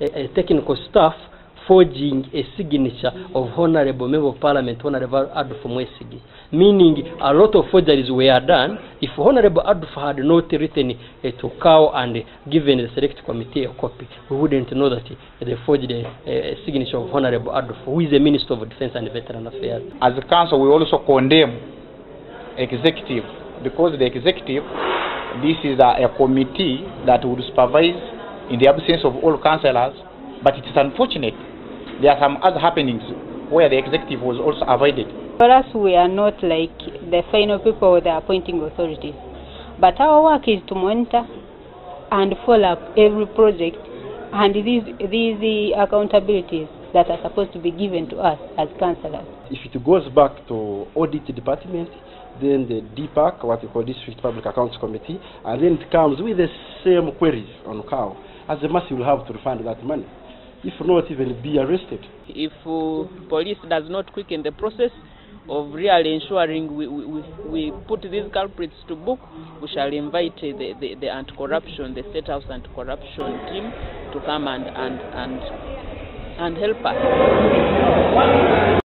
a, a technical staff forging a signature of Honorable Member of Parliament, Honorable Adolf Mwesige. Meaning a lot of forgeries were done. If Honorable Adolf had not written uh, to CAO and given the select committee a copy, we wouldn't know that they forged a, a signature of Honorable Adolf, who is the Minister of Defense and Veteran Affairs. As a council, we also condemn executive because the executive, this is a, a committee that would supervise in the absence of all councillors, but it is unfortunate there are some other happenings where the executive was also avoided. For us, we are not like the final people or the appointing authorities. But our work is to monitor and follow up every project and these, these accountabilities that are supposed to be given to us as councillors. If it goes back to audit department, then the DPAC, what we call District Public Accounts Committee, and then it comes with the same queries on CAO. As a mass you will have to refund that money. If not, even be arrested. If uh, police does not quicken the process of really ensuring we, we, we put these culprits to book, we shall invite the, the, the anti-corruption, the State House anti-corruption team to come and, and, and, and help us.